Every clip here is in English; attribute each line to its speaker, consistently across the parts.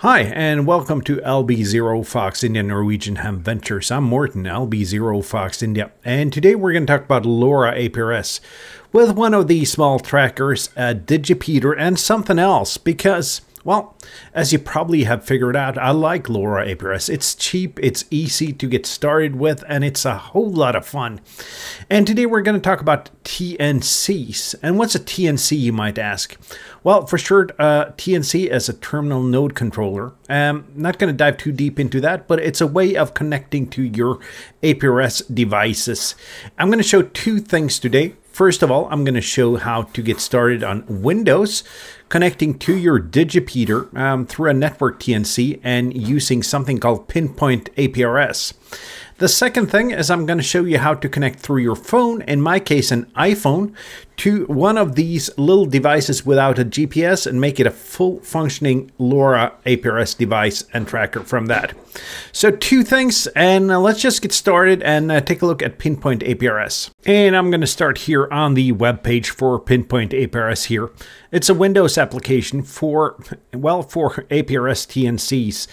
Speaker 1: Hi, and welcome to LB0 Fox India Norwegian Ham Ventures. I'm Morten, LB0 Fox India, and today we're going to talk about LoRa APRS with one of the small trackers, a digipeater, and something else because well, as you probably have figured out, I like LoRa APRS. It's cheap, it's easy to get started with, and it's a whole lot of fun. And today we're going to talk about TNCs. And what's a TNC, you might ask? Well, for short, uh, TNC is a terminal node controller. Um, not going to dive too deep into that, but it's a way of connecting to your APRS devices. I'm going to show two things today. First of all, I'm going to show how to get started on Windows, connecting to your Digipeater um, through a network TNC and using something called Pinpoint APRS. The second thing is I'm going to show you how to connect through your phone, in my case an iPhone, to one of these little devices without a GPS and make it a full functioning LoRa APRS device and tracker from that. So two things and uh, let's just get started and uh, take a look at Pinpoint APRS. And I'm going to start here on the web page for Pinpoint APRS here. It's a Windows application for, well, for APRS TNCs.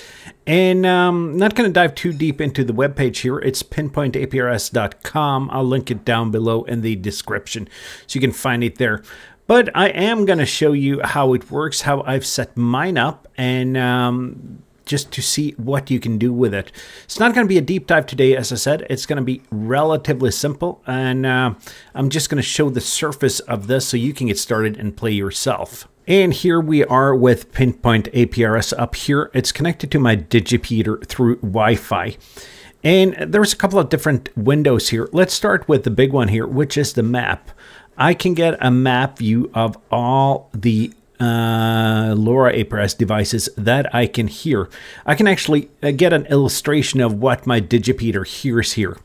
Speaker 1: And um, not going to dive too deep into the web page here. It's pinpointaprs.com. I'll link it down below in the description so you can find it there. But I am going to show you how it works, how I've set mine up, and um, just to see what you can do with it. It's not going to be a deep dive today, as I said. It's going to be relatively simple, and uh, I'm just going to show the surface of this so you can get started and play yourself. And here we are with Pinpoint APRS up here. It's connected to my Digipeater through Wi-Fi. And there's a couple of different windows here. Let's start with the big one here, which is the map. I can get a map view of all the uh, LoRa APRS devices that I can hear. I can actually uh, get an illustration of what my Digipeater hears here.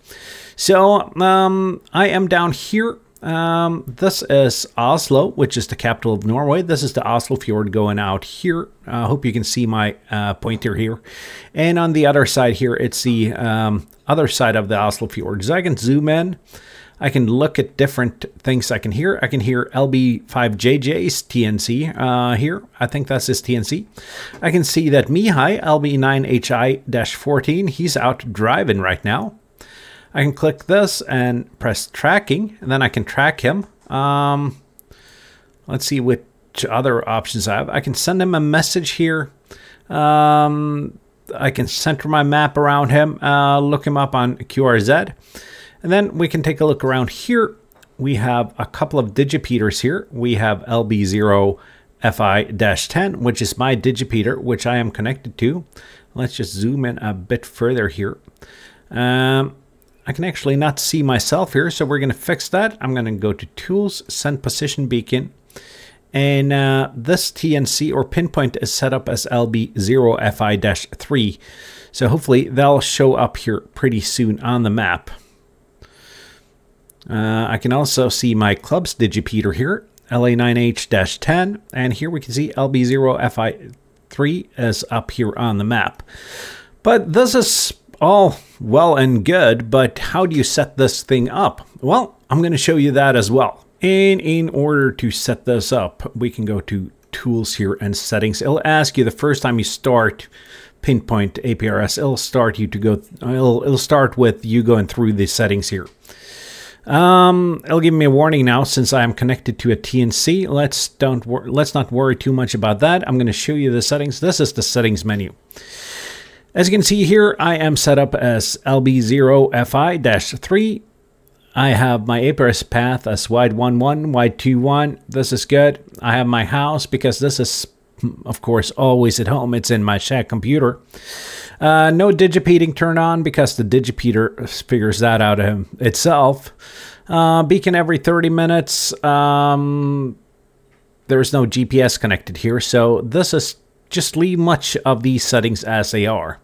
Speaker 1: So um, I am down here. Um, this is Oslo, which is the capital of Norway. This is the Oslo Fjord going out here. I uh, hope you can see my uh, pointer here. And on the other side here, it's the um, other side of the Oslo Fjord. So I can zoom in. I can look at different things I can hear. I can hear LB5JJ's TNC uh, here. I think that's his TNC. I can see that Mihai, LB9HI-14, he's out driving right now. I can click this and press tracking, and then I can track him. Um, let's see which other options I have. I can send him a message here. Um, I can center my map around him, uh, look him up on QRZ. And then we can take a look around here. We have a couple of digipeaters here. We have LB0 FI-10, which is my digipeater, which I am connected to. Let's just zoom in a bit further here. Um, I can actually not see myself here, so we're going to fix that. I'm going to go to Tools, Send Position Beacon, and uh, this TNC or pinpoint is set up as LB0FI-3. So hopefully that'll show up here pretty soon on the map. Uh, I can also see my club's digipeater here, LA9H-10, and here we can see LB0FI3 is up here on the map. But this is all well and good, but how do you set this thing up? Well, I'm going to show you that as well. And in order to set this up, we can go to Tools here and Settings. It'll ask you the first time you start Pinpoint APRS, it'll start you to go, it'll, it'll start with you going through the settings here. Um, it'll give me a warning now since I am connected to a TNC. Let's don't let's not worry too much about that. I'm going to show you the settings. This is the settings menu. As you can see here, I am set up as LB0FI-3. I have my APRS path as wide 11, wide 21. This is good. I have my house because this is, of course, always at home. It's in my shack computer. Uh, no digipeating turned on because the digipeater figures that out of itself. Uh, beacon every 30 minutes. Um, there's no GPS connected here, so this is just leave much of these settings as they are.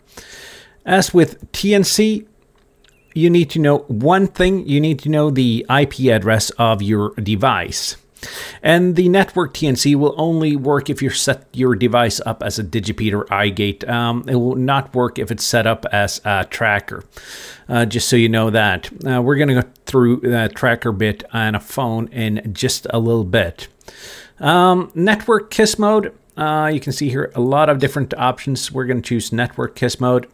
Speaker 1: As with TNC, you need to know one thing. You need to know the IP address of your device. And the network TNC will only work if you set your device up as a Digipeater iGate. Um, it will not work if it's set up as a tracker, uh, just so you know that. Uh, we're going to go through that tracker bit on a phone in just a little bit. Um, network KISS mode, uh, you can see here a lot of different options. We're going to choose network kiss mode.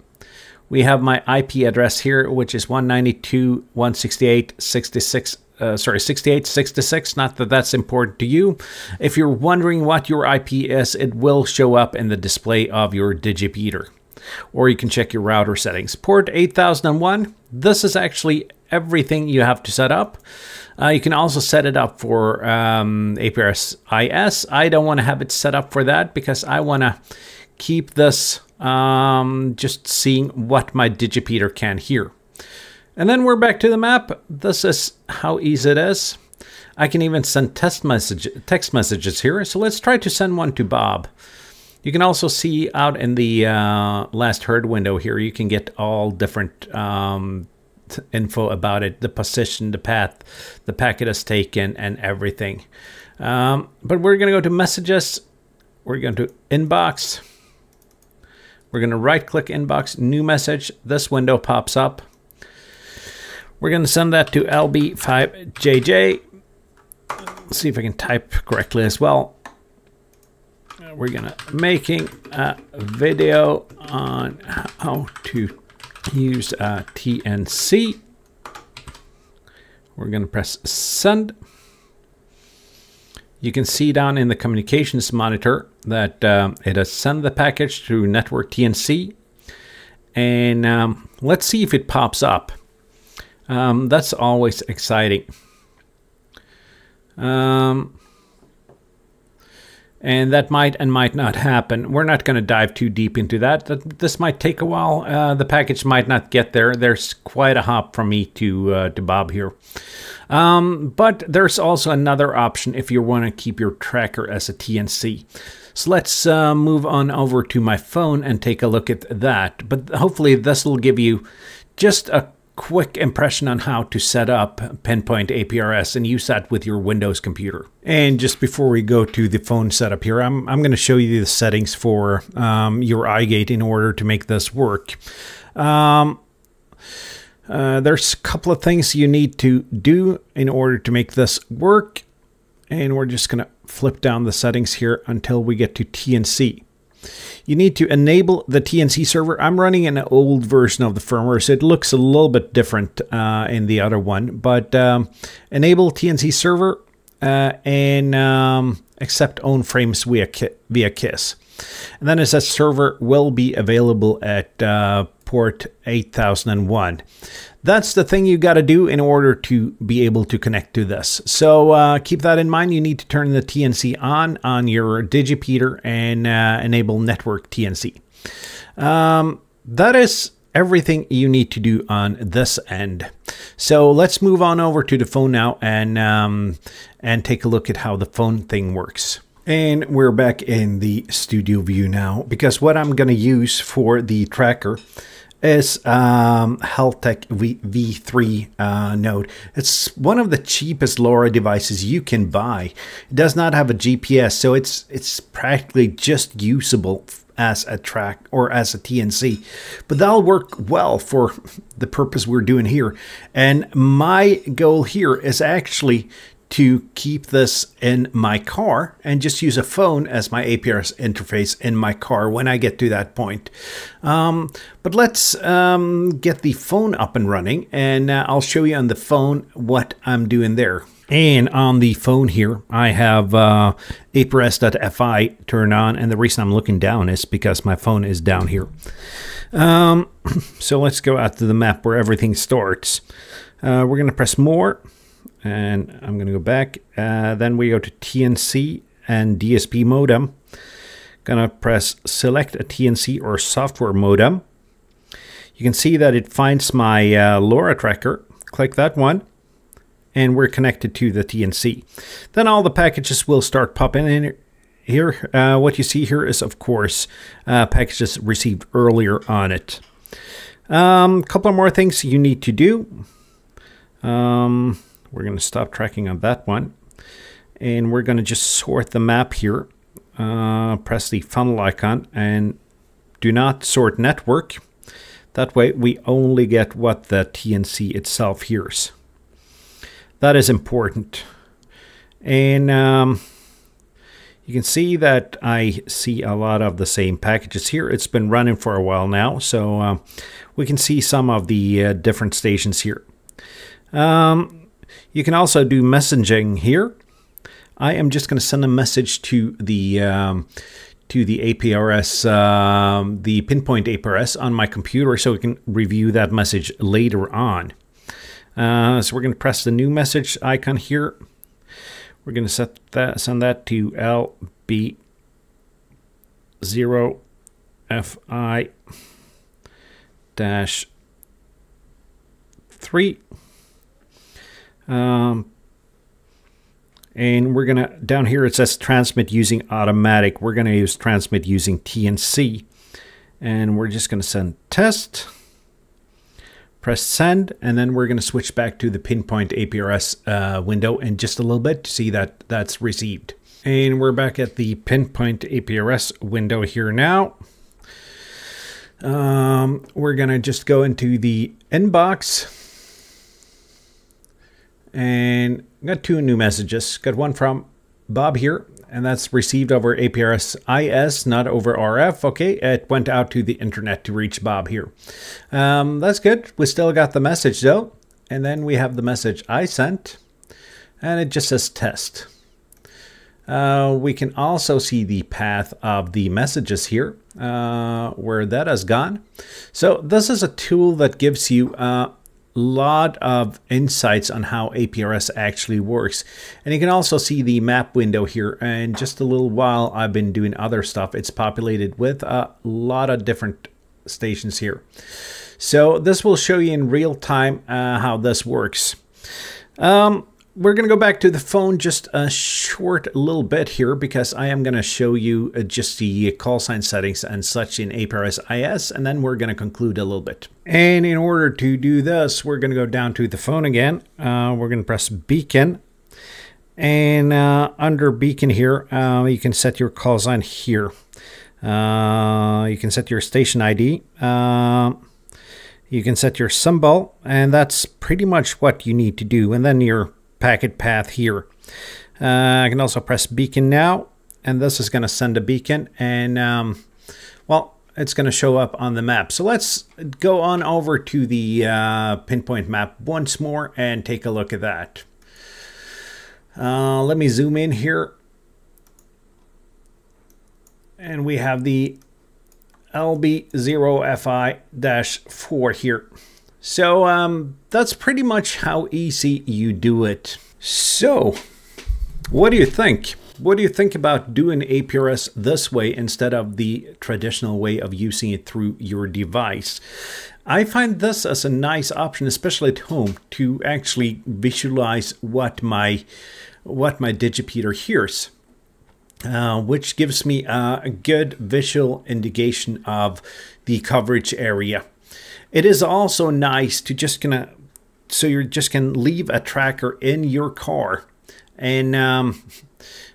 Speaker 1: We have my IP address here, which is 192.168.66 uh, sorry, 6866. Not that that's important to you. If you're wondering what your IP is, it will show up in the display of your Digipeater. Or you can check your router settings. Port 8001. This is actually everything you have to set up. Uh, you can also set it up for um, APRS IS. I don't want to have it set up for that because I want to keep this um, just seeing what my Digipeater can hear. And then we're back to the map. This is how easy it is. I can even send test message, text messages here. So let's try to send one to Bob. You can also see out in the uh, last heard window here, you can get all different um, info about it, the position, the path, the packet is taken, and everything. Um, but we're going to go to messages. We're going to inbox. We're going to right click inbox, new message. This window pops up. We're going to send that to LB5JJ. Let's see if I can type correctly as well. We're going to making a video on how to use uh, TNC. We're going to press send. You can see down in the communications monitor that um, it has sent the package to network TNC. And um, let's see if it pops up. Um, that's always exciting. Um, and that might and might not happen. We're not going to dive too deep into that. This might take a while. Uh, the package might not get there. There's quite a hop from me to uh, to Bob here. Um, but there's also another option if you want to keep your tracker as a TNC. So let's uh, move on over to my phone and take a look at that. But hopefully this will give you just a quick impression on how to set up Pinpoint APRS and use that with your Windows computer. And just before we go to the phone setup here, I'm, I'm going to show you the settings for um, your iGate in order to make this work. Um, uh, there's a couple of things you need to do in order to make this work. And we're just going to flip down the settings here until we get to TNC you need to enable the TNC server. I'm running an old version of the firmware, so it looks a little bit different uh, in the other one. But um, enable TNC server uh, and um, accept own frames via, via KISS. And then it says server will be available at uh, port 8001 that's the thing you got to do in order to be able to connect to this. So uh, keep that in mind. You need to turn the TNC on on your DigiPeater and uh, enable network TNC. Um, that is everything you need to do on this end. So let's move on over to the phone now and um, and take a look at how the phone thing works. And we're back in the studio view now because what I'm going to use for the tracker is um, Heltec v- V3 uh, node. It's one of the cheapest LoRa devices you can buy. It does not have a GPS, so it's it's practically just usable as a track or as a TNC. But that'll work well for the purpose we're doing here. And my goal here is actually to keep this in my car and just use a phone as my APRS interface in my car when I get to that point. Um, but let's um, get the phone up and running and uh, I'll show you on the phone what I'm doing there. And on the phone here, I have uh, APRS.FI turned on. And the reason I'm looking down is because my phone is down here. Um, so let's go out to the map where everything starts. Uh, we're going to press more and I'm going to go back. Uh, then we go to TNC and DSP modem. Gonna press select a TNC or software modem. You can see that it finds my uh, LoRa tracker. Click that one and we're connected to the TNC. Then all the packages will start popping in here. Uh, what you see here is, of course, uh, packages received earlier on it. A um, couple more things you need to do. Um, we're going to stop tracking on that one. And we're going to just sort the map here. Uh, press the funnel icon and do not sort network. That way we only get what the TNC itself hears. That is important. And um, You can see that I see a lot of the same packages here. It's been running for a while now, so uh, we can see some of the uh, different stations here. Um, you can also do messaging here. I am just going to send a message to the um, to the APRS, um, the pinpoint APRS on my computer so we can review that message later on. Uh, so we're going to press the new message icon here. We're going to set that, send that to LB0FI dash 3. Um, and we're going to, down here it says transmit using automatic. We're going to use transmit using TNC. And we're just going to send test, press send, and then we're going to switch back to the pinpoint APRS uh, window in just a little bit to see that that's received. And we're back at the pinpoint APRS window here now. Um, we're going to just go into the inbox and got two new messages. Got one from Bob here, and that's received over APRS IS, not over RF. Okay, it went out to the internet to reach Bob here. Um, that's good. We still got the message though. And then we have the message I sent, and it just says test. Uh, we can also see the path of the messages here, uh, where that has gone. So this is a tool that gives you uh, lot of insights on how APRS actually works. And you can also see the map window here. And just a little while I've been doing other stuff. It's populated with a lot of different stations here. So this will show you in real time uh, how this works. Um, we're going to go back to the phone just a short little bit here because I am going to show you uh, just the call sign settings and such in APRS IS and then we're going to conclude a little bit. And in order to do this, we're going to go down to the phone again. Uh, we're going to press beacon and uh, under beacon here, uh, you can set your call sign here. Uh, you can set your station ID. Uh, you can set your symbol and that's pretty much what you need to do. And then your packet path here. Uh, I can also press beacon now, and this is going to send a beacon, and um, well, it's going to show up on the map. So let's go on over to the uh, pinpoint map once more and take a look at that. Uh, let me zoom in here. And we have the LB0FI-4 here. So um, that's pretty much how easy you do it. So, what do you think? What do you think about doing APRS this way instead of the traditional way of using it through your device? I find this as a nice option, especially at home, to actually visualize what my what my digipeater hears. Uh, which gives me a good visual indication of the coverage area. It is also nice to just gonna, so you just can leave a tracker in your car and um,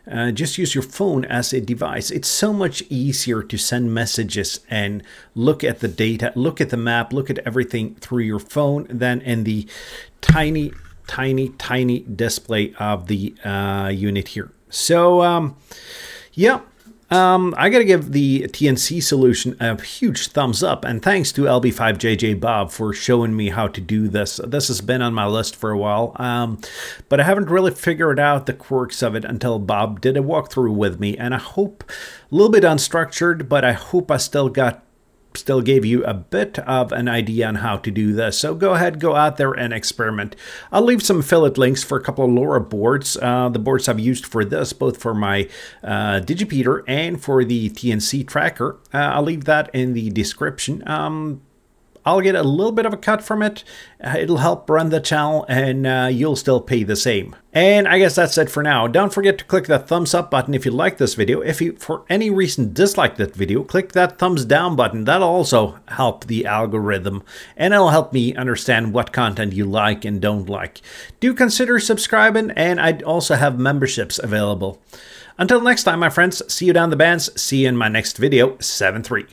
Speaker 1: uh, just use your phone as a device. It's so much easier to send messages and look at the data, look at the map, look at everything through your phone than in the tiny, tiny, tiny display of the uh, unit here. So, um, yeah, um, I got to give the TNC solution a huge thumbs up, and thanks to LB5JJ Bob for showing me how to do this. This has been on my list for a while, um, but I haven't really figured out the quirks of it until Bob did a walkthrough with me, and I hope, a little bit unstructured, but I hope I still got still gave you a bit of an idea on how to do this. So go ahead, go out there and experiment. I'll leave some affiliate links for a couple of LoRa boards. Uh, the boards I've used for this, both for my uh, Digipeater and for the TNC tracker. Uh, I'll leave that in the description. Um, I'll get a little bit of a cut from it. Uh, it'll help run the channel and uh, you'll still pay the same. And I guess that's it for now. Don't forget to click that thumbs up button if you like this video. If you, for any reason, dislike that video, click that thumbs down button. That'll also help the algorithm and it'll help me understand what content you like and don't like. Do consider subscribing and I also have memberships available. Until next time, my friends, see you down the bands. See you in my next video, 7-3.